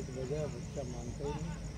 एक वजह बच्चा मानता ही नहीं।